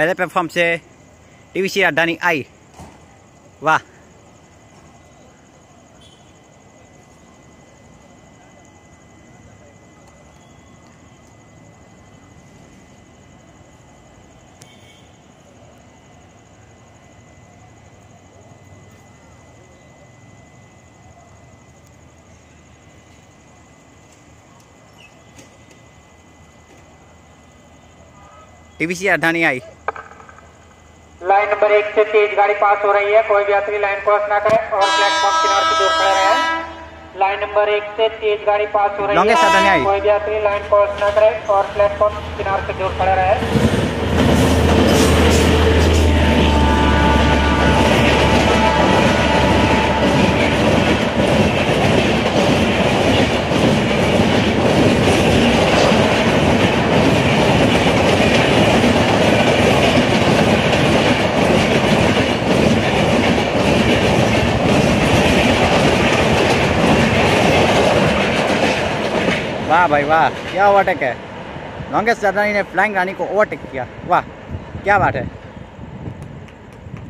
पहले प्लेटफॉर्म से टीवीसी अडानी आई वाह टीवीसी अडानी आई लाइन नंबर एक से तेज गाड़ी पास हो रही है। कोई भी यात्री लाइन क्रॉस ना करे और प्लेटफॉर्म किनारे पे दूर खड़े रहे। लाइन नंबर एक से तेज गाड़ी पास हो रही है। कोई भी यात्री लाइन क्रॉस ना करे और प्लेटफॉर्म किनारे पे दूर खड़े रहे। वाह भाई वाह, क्या ओवरटेक है? लॉन्गेस्ट राजधानी ने फ्लाइंग रानी को ओवरटेक किया। वाह, क्या बात है।